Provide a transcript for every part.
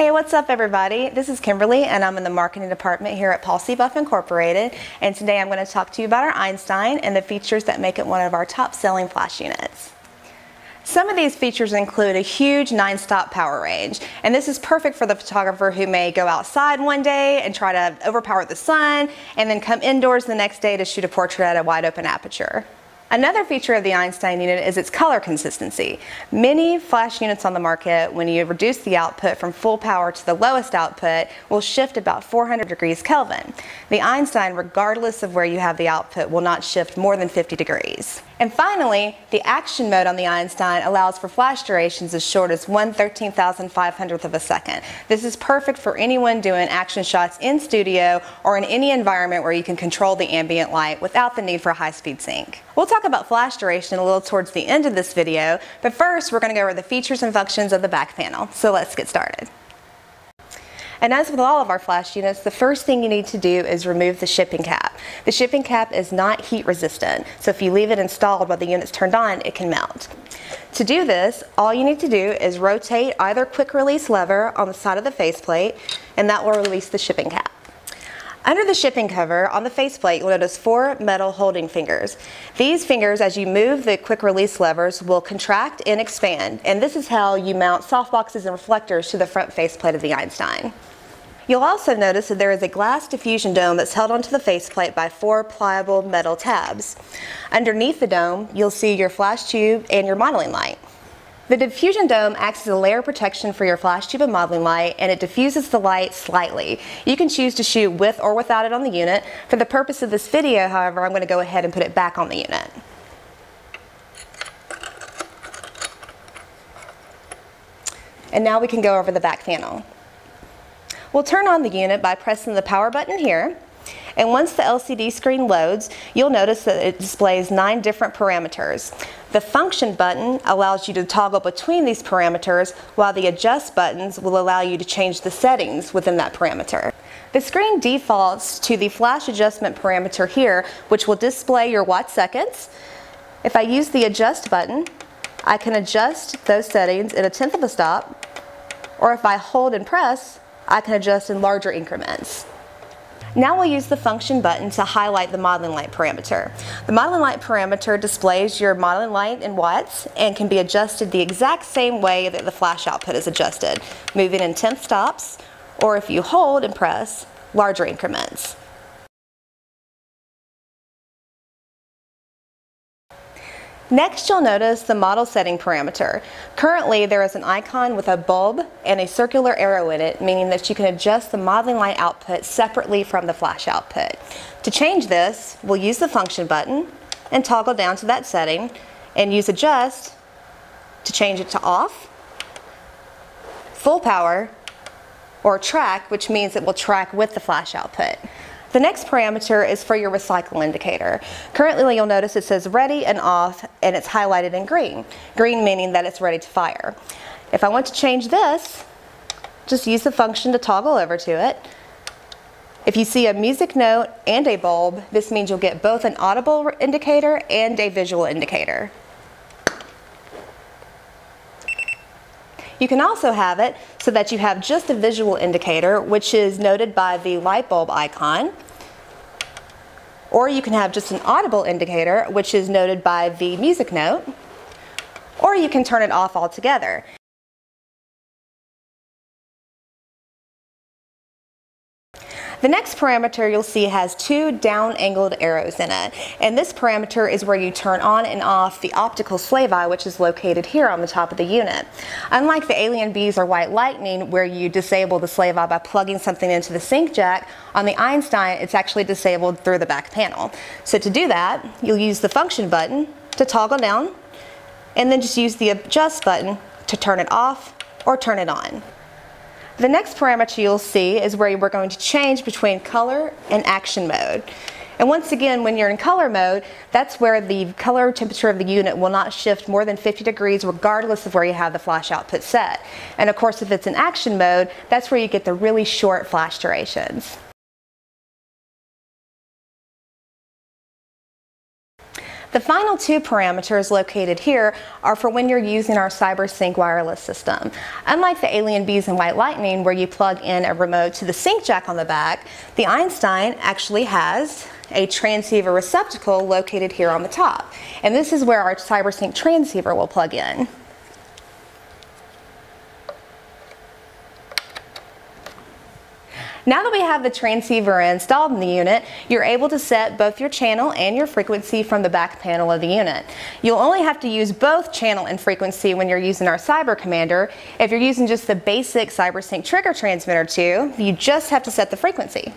Hey, what's up everybody? This is Kimberly and I'm in the marketing department here at Paul C. Buff Incorporated and today I'm going to talk to you about our Einstein and the features that make it one of our top selling flash units. Some of these features include a huge nine-stop power range, and this is perfect for the photographer who may go outside one day and try to overpower the sun, and then come indoors the next day to shoot a portrait at a wide open aperture. Another feature of the Einstein unit is its color consistency. Many flash units on the market, when you reduce the output from full power to the lowest output, will shift about 400 degrees Kelvin. The Einstein, regardless of where you have the output, will not shift more than 50 degrees. And finally, the action mode on the Einstein allows for flash durations as short as 1 13,500th of a second. This is perfect for anyone doing action shots in studio or in any environment where you can control the ambient light without the need for a high-speed sync. We'll talk about flash duration a little towards the end of this video, but first we're going to go over the features and functions of the back panel. So let's get started. And as with all of our flash units, the first thing you need to do is remove the shipping cap. The shipping cap is not heat resistant, so if you leave it installed while the unit's turned on, it can melt. To do this, all you need to do is rotate either quick release lever on the side of the faceplate, and that will release the shipping cap. Under the shipping cover on the faceplate, you'll notice four metal holding fingers. These fingers, as you move the quick release levers, will contract and expand, and this is how you mount softboxes and reflectors to the front faceplate of the Einstein. You'll also notice that there is a glass diffusion dome that's held onto the faceplate by four pliable metal tabs. Underneath the dome, you'll see your flash tube and your modeling light. The diffusion dome acts as a layer of protection for your flash tube and modeling light and it diffuses the light slightly. You can choose to shoot with or without it on the unit. For the purpose of this video, however, I'm going to go ahead and put it back on the unit. And now we can go over the back panel. We'll turn on the unit by pressing the power button here. And once the LCD screen loads, you'll notice that it displays nine different parameters. The function button allows you to toggle between these parameters, while the adjust buttons will allow you to change the settings within that parameter. The screen defaults to the flash adjustment parameter here, which will display your watt seconds. If I use the adjust button, I can adjust those settings in a tenth of a stop, or if I hold and press, I can adjust in larger increments. Now we'll use the function button to highlight the modeling light parameter. The modeling light parameter displays your modeling light in watts and can be adjusted the exact same way that the flash output is adjusted, moving in tenth stops, or if you hold and press, larger increments. Next, you'll notice the model setting parameter. Currently, there is an icon with a bulb and a circular arrow in it, meaning that you can adjust the modeling light output separately from the flash output. To change this, we'll use the function button and toggle down to that setting and use adjust to change it to off, full power, or track, which means it will track with the flash output. The next parameter is for your recycle indicator. Currently you'll notice it says ready and off and it's highlighted in green. Green meaning that it's ready to fire. If I want to change this, just use the function to toggle over to it. If you see a music note and a bulb, this means you'll get both an audible indicator and a visual indicator. You can also have it so that you have just a visual indicator, which is noted by the light bulb icon. Or you can have just an audible indicator, which is noted by the music note. Or you can turn it off altogether. The next parameter you'll see has two down angled arrows in it. And this parameter is where you turn on and off the optical slave eye, which is located here on the top of the unit. Unlike the Alien Bees or White Lightning, where you disable the slave eye by plugging something into the sync jack, on the Einstein, it's actually disabled through the back panel. So to do that, you'll use the function button to toggle down, and then just use the adjust button to turn it off or turn it on. The next parameter you'll see is where we're going to change between color and action mode. And once again, when you're in color mode, that's where the color temperature of the unit will not shift more than 50 degrees regardless of where you have the flash output set. And of course, if it's in action mode, that's where you get the really short flash durations. The final two parameters located here are for when you're using our CyberSync wireless system. Unlike the Alien Bees and White Lightning where you plug in a remote to the sync jack on the back, the Einstein actually has a transceiver receptacle located here on the top. And this is where our CyberSync transceiver will plug in. Now that we have the transceiver installed in the unit, you're able to set both your channel and your frequency from the back panel of the unit. You'll only have to use both channel and frequency when you're using our Cyber Commander. If you're using just the basic CyberSync trigger transmitter too, you just have to set the frequency.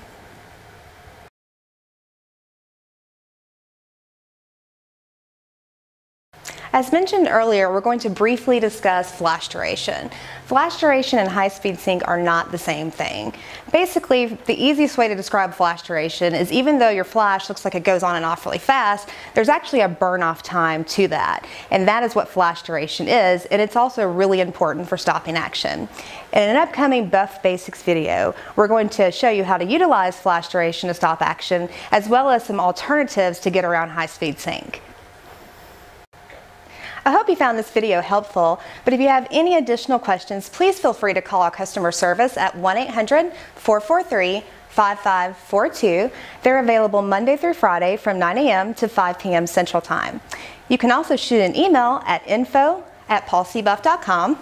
As mentioned earlier, we're going to briefly discuss flash duration. Flash duration and high-speed sync are not the same thing. Basically, the easiest way to describe flash duration is even though your flash looks like it goes on and off really fast, there's actually a burn-off time to that. And that is what flash duration is, and it's also really important for stopping action. In an upcoming Buff Basics video, we're going to show you how to utilize flash duration to stop action, as well as some alternatives to get around high-speed sync. I hope you found this video helpful, but if you have any additional questions, please feel free to call our customer service at 1-800-443-5542. They're available Monday through Friday from 9 a.m. to 5 p.m. Central Time. You can also shoot an email at info at paulcbuff.com.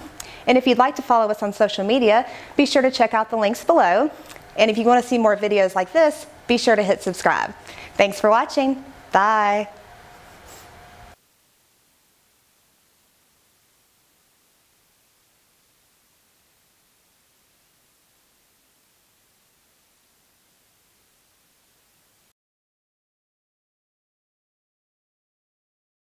And if you'd like to follow us on social media, be sure to check out the links below. And if you want to see more videos like this, be sure to hit subscribe. Thanks for watching. Bye.